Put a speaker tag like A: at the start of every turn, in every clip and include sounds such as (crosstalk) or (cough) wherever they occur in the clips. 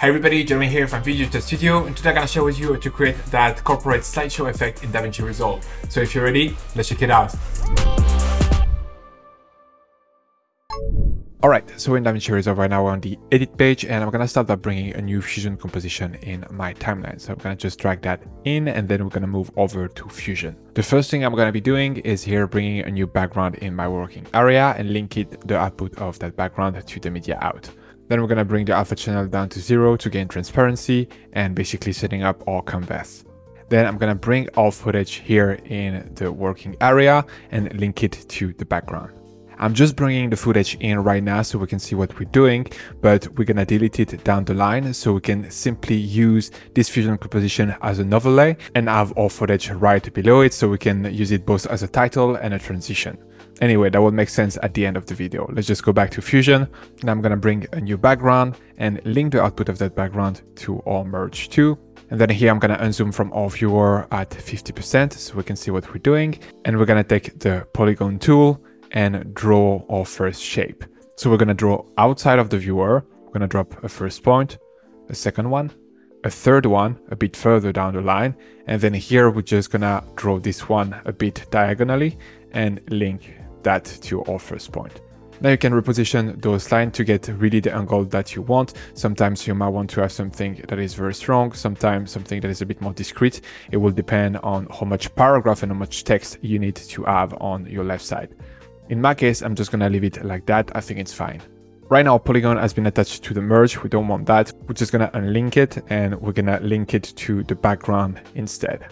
A: Hi everybody, Jeremy here from Video Studio and today I'm to share with you how to create that corporate slideshow effect in DaVinci Resolve. So if you're ready, let's check it out. Alright, so in DaVinci Resolve right now we're on the edit page and I'm gonna start by bringing a new Fusion composition in my timeline. So I'm gonna just drag that in and then we're gonna move over to Fusion. The first thing I'm gonna be doing is here bringing a new background in my working area and link it the output of that background to the media out. Then we're gonna bring the alpha channel down to zero to gain transparency and basically setting up our canvas. Then I'm gonna bring all footage here in the working area and link it to the background. I'm just bringing the footage in right now so we can see what we're doing, but we're gonna delete it down the line so we can simply use this fusion composition as an overlay and have all footage right below it so we can use it both as a title and a transition. Anyway, that will make sense at the end of the video. Let's just go back to Fusion. Now I'm gonna bring a new background and link the output of that background to our merge 2. And then here I'm gonna unzoom from our viewer at 50% so we can see what we're doing. And we're gonna take the polygon tool and draw our first shape. So we're going to draw outside of the viewer. We're going to drop a first point, a second one, a third one a bit further down the line. And then here we're just going to draw this one a bit diagonally and link that to our first point. Now you can reposition those lines to get really the angle that you want. Sometimes you might want to have something that is very strong, sometimes something that is a bit more discreet. It will depend on how much paragraph and how much text you need to have on your left side. In my case, I'm just gonna leave it like that. I think it's fine. Right now, polygon has been attached to the merge. We don't want that. We're just gonna unlink it and we're gonna link it to the background instead.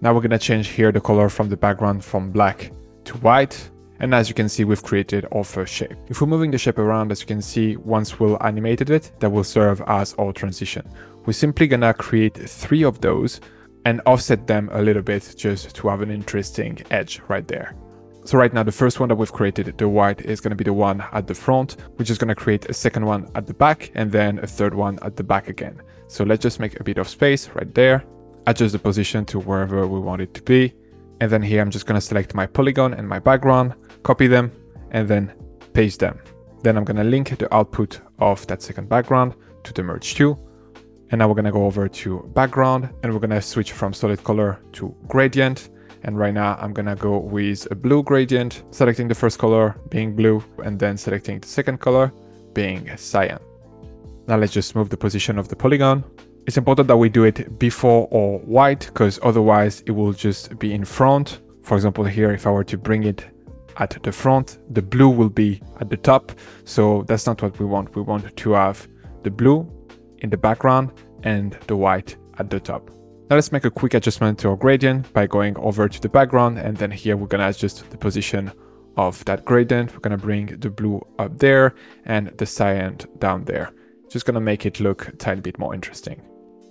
A: Now we're gonna change here the color from the background from black to white. And as you can see, we've created our first shape. If we're moving the shape around, as you can see, once we'll animated it, that will serve as our transition. We're simply gonna create three of those and offset them a little bit just to have an interesting edge right there. So right now, the first one that we've created, the white, is going to be the one at the front. We're just going to create a second one at the back and then a third one at the back again. So let's just make a bit of space right there, adjust the position to wherever we want it to be. And then here, I'm just going to select my polygon and my background, copy them, and then paste them. Then I'm going to link the output of that second background to the merge 2. And now we're going to go over to background and we're going to switch from solid color to gradient and right now I'm gonna go with a blue gradient, selecting the first color being blue and then selecting the second color being cyan. Now let's just move the position of the polygon. It's important that we do it before or white because otherwise it will just be in front. For example, here, if I were to bring it at the front, the blue will be at the top. So that's not what we want. We want to have the blue in the background and the white at the top. Now let's make a quick adjustment to our gradient by going over to the background and then here we're gonna adjust the position of that gradient. We're gonna bring the blue up there and the cyan down there. Just gonna make it look a tiny bit more interesting.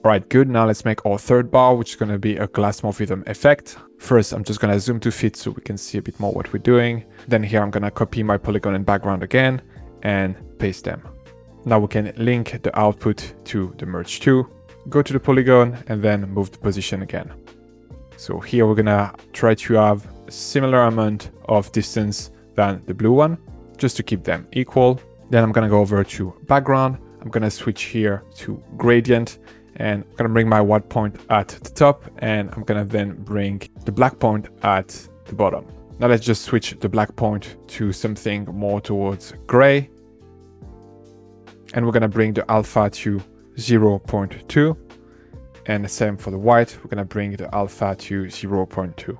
A: All right, good. Now let's make our third bar, which is gonna be a glass morphism effect. First, I'm just gonna zoom to fit so we can see a bit more what we're doing. Then here I'm gonna copy my polygon and background again and paste them. Now we can link the output to the merge 2 go to the polygon and then move the position again. So here we're gonna try to have a similar amount of distance than the blue one, just to keep them equal. Then I'm gonna go over to background. I'm gonna switch here to gradient and I'm gonna bring my white point at the top and I'm gonna then bring the black point at the bottom. Now let's just switch the black point to something more towards gray. And we're gonna bring the alpha to 0.2 and the same for the white we're gonna bring the alpha to 0.2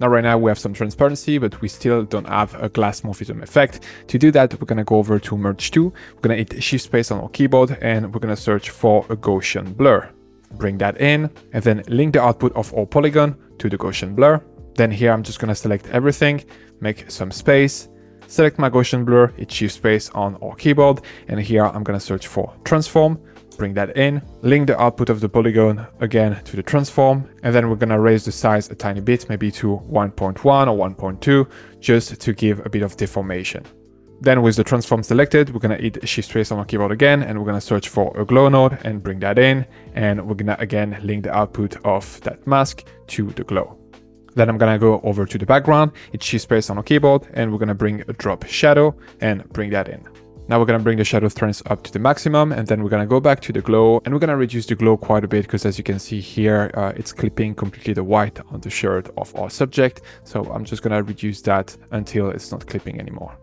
A: now right now we have some transparency but we still don't have a glass morphism effect. To do that we're gonna go over to merge 2 we're gonna hit shift space on our keyboard and we're gonna search for a gaussian blur. Bring that in and then link the output of our polygon to the gaussian blur. Then here i'm just gonna select everything make some space select my Gaussian blur, hit shift space on our keyboard, and here I'm gonna search for transform, bring that in, link the output of the polygon again to the transform, and then we're gonna raise the size a tiny bit, maybe to 1.1 or 1.2, just to give a bit of deformation. Then with the transform selected, we're gonna hit shift space on our keyboard again, and we're gonna search for a glow node and bring that in, and we're gonna again link the output of that mask to the glow. Then I'm gonna go over to the background, hit shift space on our keyboard, and we're gonna bring a drop shadow and bring that in. Now we're going to bring the shadow strength up to the maximum and then we're going to go back to the glow and we're going to reduce the glow quite a bit because as you can see here, uh, it's clipping completely the white on the shirt of our subject. So I'm just going to reduce that until it's not clipping anymore.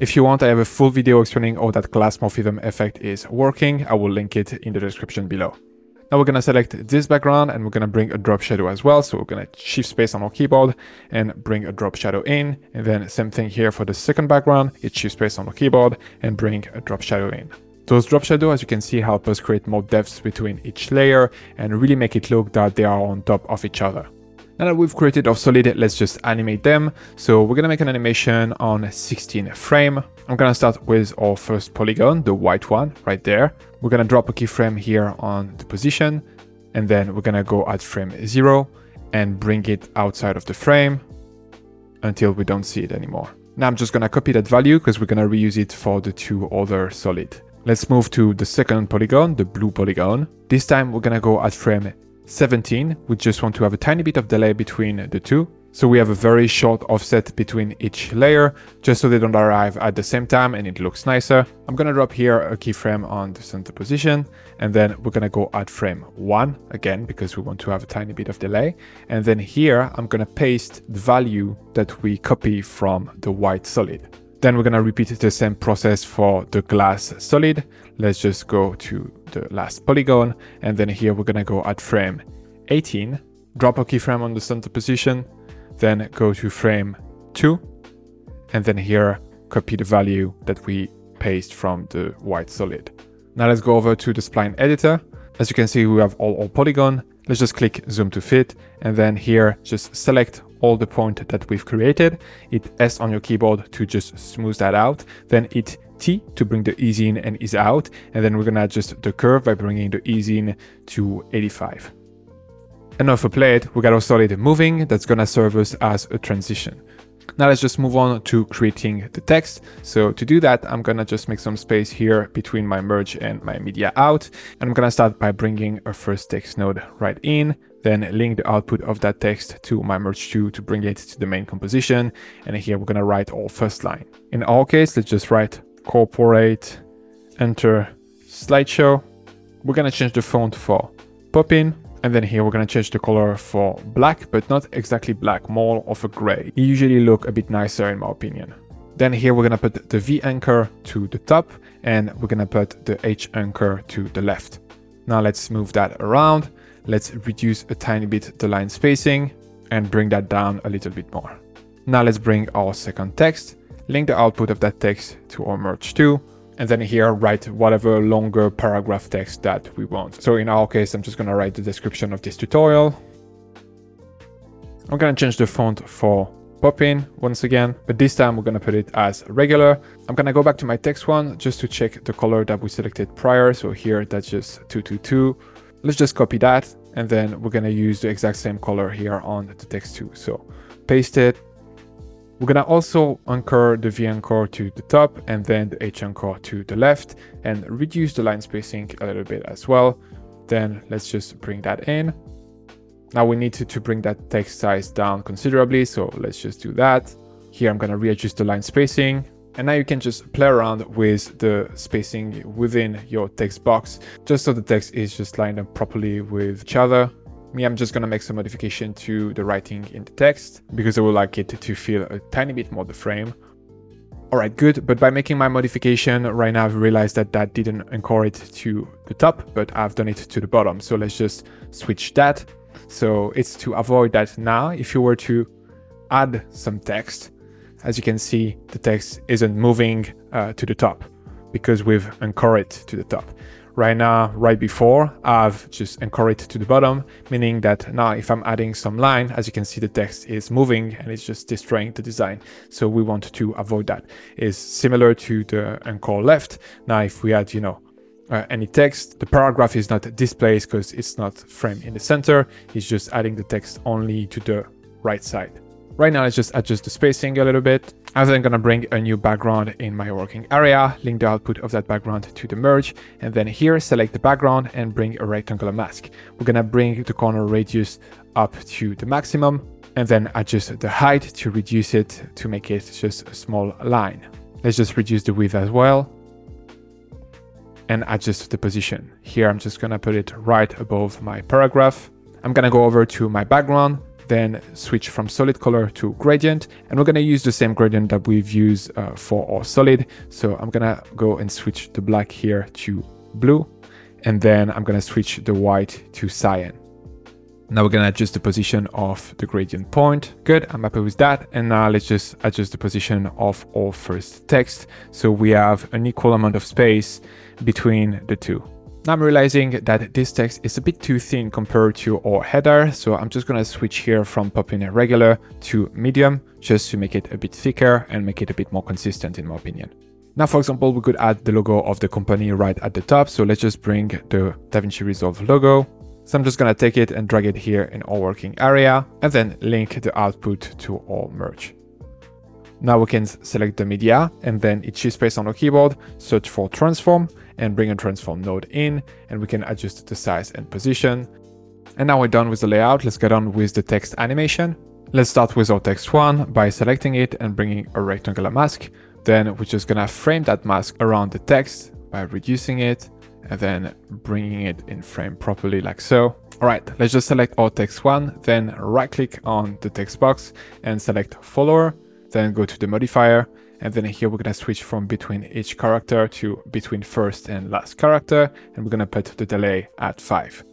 A: If you want, I have a full video explaining how that glass morphism effect is working. I will link it in the description below. Now we're going to select this background and we're going to bring a drop shadow as well. So we're going to shift space on our keyboard and bring a drop shadow in. And then same thing here for the second background, hit shift space on our keyboard and bring a drop shadow in. Those drop shadows, as you can see, help us create more depths between each layer and really make it look that they are on top of each other. Now that we've created our solid, let's just animate them. So we're gonna make an animation on 16 frame. I'm gonna start with our first polygon, the white one right there. We're gonna drop a keyframe here on the position, and then we're gonna go at frame zero and bring it outside of the frame until we don't see it anymore. Now I'm just gonna copy that value because we're gonna reuse it for the two other solid. Let's move to the second polygon, the blue polygon. This time we're gonna go at frame 17, we just want to have a tiny bit of delay between the two. So we have a very short offset between each layer, just so they don't arrive at the same time and it looks nicer. I'm gonna drop here a keyframe on the center position, and then we're gonna go at frame one again, because we want to have a tiny bit of delay. And then here, I'm gonna paste the value that we copy from the white solid. Then we're gonna repeat the same process for the glass solid. Let's just go to the last polygon. And then here we're gonna go at frame 18, drop a keyframe on the center position, then go to frame 2, and then here copy the value that we paste from the white solid. Now let's go over to the spline editor. As you can see, we have all our polygon. Let's just click zoom to fit, and then here just select all the point that we've created. Hit S on your keyboard to just smooth that out. Then hit T to bring the ease in and ease out. And then we're gonna adjust the curve by bringing the ease in to 85. Enough for it, we got our solid moving. That's gonna serve us as a transition. Now let's just move on to creating the text. So to do that, I'm gonna just make some space here between my merge and my media out. And I'm gonna start by bringing a first text node right in, then link the output of that text to my merge 2 to bring it to the main composition. And here we're gonna write our first line. In our case, let's just write corporate, enter slideshow. We're gonna change the font for Poppin and then here we're going to change the color for black, but not exactly black, more of a gray. It usually look a bit nicer in my opinion. Then here we're going to put the V anchor to the top and we're going to put the H anchor to the left. Now let's move that around. Let's reduce a tiny bit the line spacing and bring that down a little bit more. Now let's bring our second text, link the output of that text to our merge 2 and then here write whatever longer paragraph text that we want. So in our case, I'm just gonna write the description of this tutorial. I'm gonna change the font for Poppin once again, but this time we're gonna put it as regular. I'm gonna go back to my text one just to check the color that we selected prior. So here that's just 222. Let's just copy that and then we're gonna use the exact same color here on the text too. So paste it, we're gonna also anchor the V anchor to the top and then the H anchor to the left and reduce the line spacing a little bit as well. Then let's just bring that in. Now we need to, to bring that text size down considerably, so let's just do that. Here I'm gonna readjust the line spacing and now you can just play around with the spacing within your text box, just so the text is just lined up properly with each other. Me, I'm just gonna make some modification to the writing in the text because I would like it to feel a tiny bit more the frame. Alright, good, but by making my modification right now I've realized that that didn't anchor it to the top, but I've done it to the bottom. So let's just switch that. So it's to avoid that now. If you were to add some text, as you can see, the text isn't moving uh, to the top because we've anchored it to the top. Right now, right before, I've just anchored it to the bottom, meaning that now if I'm adding some line, as you can see, the text is moving and it's just destroying the design. So we want to avoid that. It's similar to the anchor left. Now, if we add, you know, uh, any text, the paragraph is not displaced because it's not framed in the center. It's just adding the text only to the right side. Right now, let's just adjust the spacing a little bit. I'm then gonna bring a new background in my working area, link the output of that background to the merge, and then here select the background and bring a rectangular mask. We're gonna bring the corner radius up to the maximum, and then adjust the height to reduce it to make it just a small line. Let's just reduce the width as well. and adjust the position. Here, I'm just gonna put it right above my paragraph. I'm gonna go over to my background, then switch from solid color to gradient. And we're gonna use the same gradient that we've used uh, for our solid. So I'm gonna go and switch the black here to blue. And then I'm gonna switch the white to cyan. Now we're gonna adjust the position of the gradient point. Good, I'm happy with that. And now let's just adjust the position of our first text. So we have an equal amount of space between the two. Now I'm realizing that this text is a bit too thin compared to our header. So I'm just gonna switch here from popping regular to medium, just to make it a bit thicker and make it a bit more consistent in my opinion. Now, for example, we could add the logo of the company right at the top. So let's just bring the DaVinci Resolve logo so I'm just gonna take it and drag it here in our working area and then link the output to our merge. Now we can select the media and then each space on our keyboard, search for transform and bring a transform node in and we can adjust the size and position. And now we're done with the layout, let's get on with the text animation. Let's start with our text one by selecting it and bringing a rectangular mask. Then we're just gonna frame that mask around the text by reducing it and then bringing it in frame properly like so. All right, let's just select our text one, then right click on the text box and select follower, then go to the modifier. And then here we're gonna switch from between each character to between first and last character. And we're gonna put the delay at five.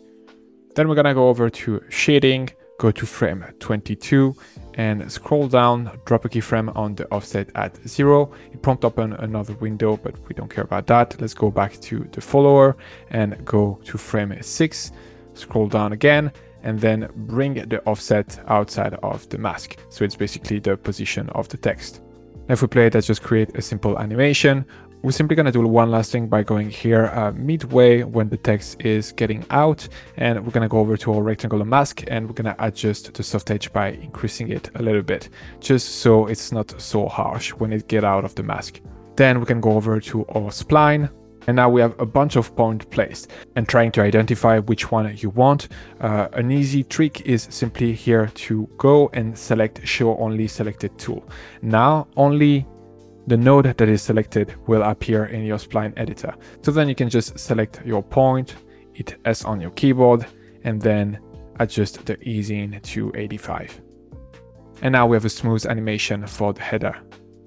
A: Then we're gonna go over to shading, go to frame 22 and scroll down, drop a keyframe on the offset at zero. It prompt open another window, but we don't care about that. Let's go back to the follower and go to frame six, scroll down again, and then bring the offset outside of the mask. So it's basically the position of the text. If we play it, let's just create a simple animation we're simply going to do one last thing by going here uh, midway when the text is getting out and we're going to go over to our rectangular mask and we're going to adjust the soft edge by increasing it a little bit just so it's not so harsh when it get out of the mask. Then we can go over to our spline and now we have a bunch of point placed and trying to identify which one you want. Uh, an easy trick is simply here to go and select show only selected tool. Now only the node that is selected will appear in your spline editor. So then you can just select your point, hit S on your keyboard, and then adjust the ease in to 85. And now we have a smooth animation for the header.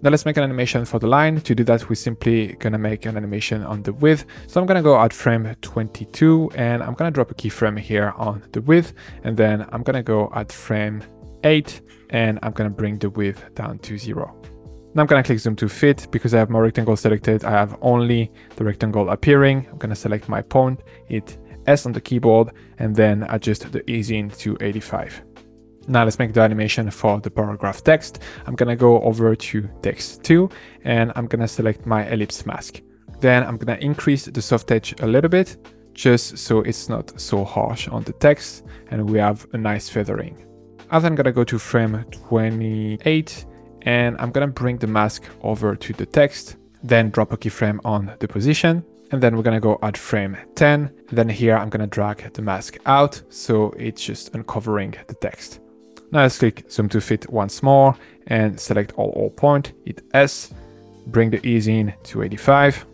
A: Now let's make an animation for the line. To do that, we're simply gonna make an animation on the width. So I'm gonna go at frame 22 and I'm gonna drop a keyframe here on the width. And then I'm gonna go at frame 8 and I'm gonna bring the width down to zero. Now I'm gonna click zoom to fit because I have my rectangle selected. I have only the rectangle appearing. I'm gonna select my point, hit S on the keyboard, and then adjust the ease in to 85. Now let's make the animation for the paragraph text. I'm gonna go over to text 2 and I'm gonna select my ellipse mask. Then I'm gonna increase the soft edge a little bit just so it's not so harsh on the text and we have a nice feathering. I'm gonna go to frame 28 and I'm gonna bring the mask over to the text, then drop a keyframe on the position, and then we're gonna go at frame 10. Then here I'm gonna drag the mask out, so it's just uncovering the text. Now let's click zoom to fit once more and select all all point, hit S, bring the ease in to 85.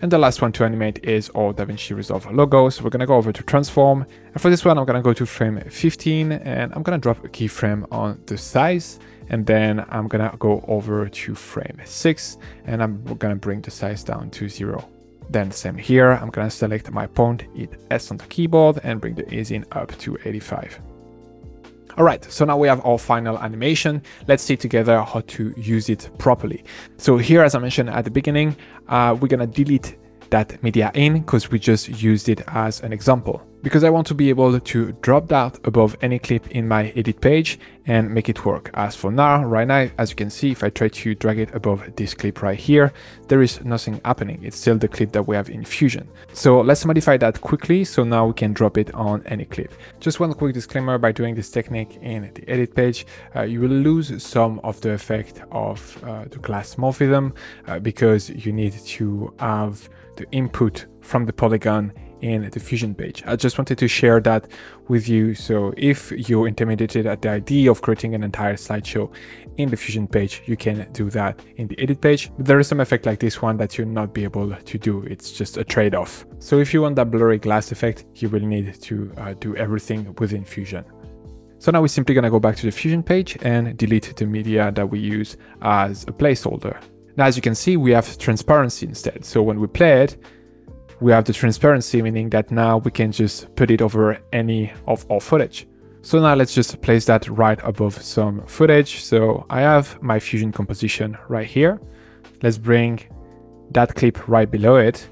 A: And the last one to animate is our DaVinci Resolve logo. So we're gonna go over to transform. And for this one, I'm gonna go to frame 15 and I'm gonna drop a keyframe on the size and then I'm gonna go over to frame 6 and I'm gonna bring the size down to 0. Then same here, I'm gonna select my point, hit S on the keyboard and bring the ease in up to 85. Alright, so now we have our final animation. Let's see together how to use it properly. So here, as I mentioned at the beginning, uh, we're gonna delete that media in because we just used it as an example because I want to be able to drop that above any clip in my edit page and make it work. As for now, right now, as you can see, if I try to drag it above this clip right here, there is nothing happening. It's still the clip that we have in Fusion. So let's modify that quickly. So now we can drop it on any clip. Just one quick disclaimer by doing this technique in the edit page, uh, you will lose some of the effect of uh, the glass morphism uh, because you need to have the input from the polygon in the Fusion page. I just wanted to share that with you. So if you're intimidated at the idea of creating an entire slideshow in the Fusion page, you can do that in the edit page. But there is some effect like this one that you'll not be able to do. It's just a trade-off. So if you want that blurry glass effect, you will need to uh, do everything within Fusion. So now we're simply going to go back to the Fusion page and delete the media that we use as a placeholder. Now, as you can see, we have transparency instead. So when we play it, we have the transparency, meaning that now we can just put it over any of our footage. So now let's just place that right above some footage. So I have my Fusion composition right here. Let's bring that clip right below it.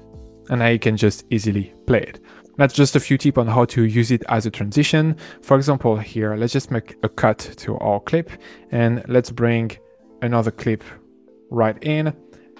A: And now you can just easily play it. That's just a few tips on how to use it as a transition. For example, here, let's just make a cut to our clip and let's bring another clip right in.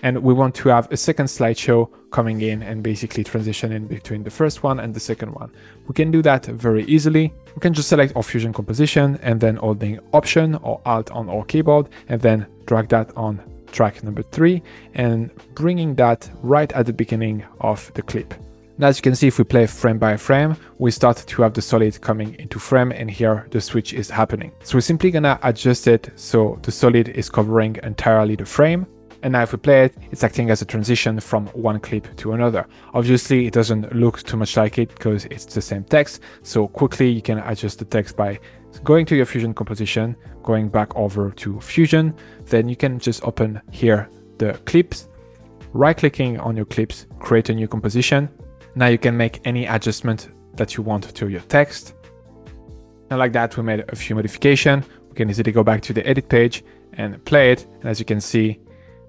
A: And we want to have a second slideshow coming in and basically transition in between the first one and the second one. We can do that very easily. We can just select our Fusion composition and then holding Option or Alt on our keyboard and then drag that on track number three and bringing that right at the beginning of the clip. Now, as you can see, if we play frame by frame, we start to have the solid coming into frame and here the switch is happening. So we're simply gonna adjust it so the solid is covering entirely the frame. And now if we play it, it's acting as a transition from one clip to another. Obviously, it doesn't look too much like it because it's the same text. So quickly you can adjust the text by going to your Fusion composition, going back over to Fusion. Then you can just open here the clips, right clicking on your clips, create a new composition, now you can make any adjustment that you want to your text. And like that, we made a few modification. We can easily go back to the edit page and play it. And as you can see,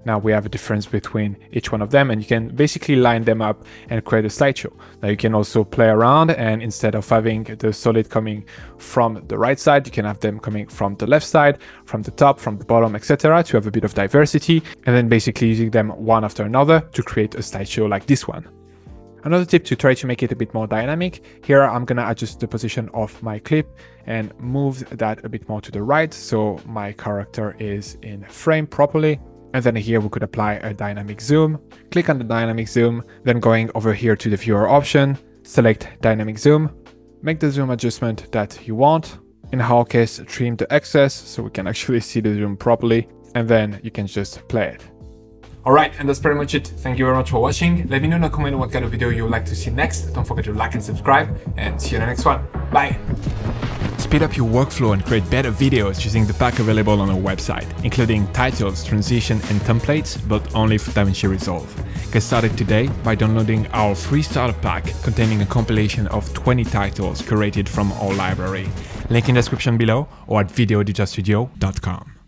A: now we have a difference between each one of them and you can basically line them up and create a slideshow. Now you can also play around and instead of having the solid coming from the right side, you can have them coming from the left side, from the top, from the bottom, etc. to have a bit of diversity and then basically using them one after another to create a slideshow like this one. Another tip to try to make it a bit more dynamic, here I'm gonna adjust the position of my clip and move that a bit more to the right so my character is in frame properly. And then here we could apply a dynamic zoom, click on the dynamic zoom, then going over here to the viewer option, select dynamic zoom, make the zoom adjustment that you want. In our case, trim the excess so we can (laughs) actually see the zoom properly, and then you can just play it. Alright, and that's pretty much it. Thank you very much for watching. Let me know in the comment what kind of video you would like to see next. Don't forget to like and subscribe, and see you in the next one. Bye! Speed up your workflow and create better videos using the pack available on our website, including titles, transition, and templates, but only for DaVinci Resolve. Get started today by downloading our free starter pack containing a compilation of 20 titles curated from our library. Link in description below or at videoeditorstudio.com.